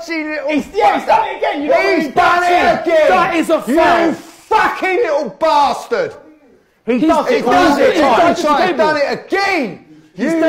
dodgy little. He's, yeah, he's done it again. You know He's he's done it again. That is a foul. You fucking little bastard. He He does it does it. all He's time. done it again. You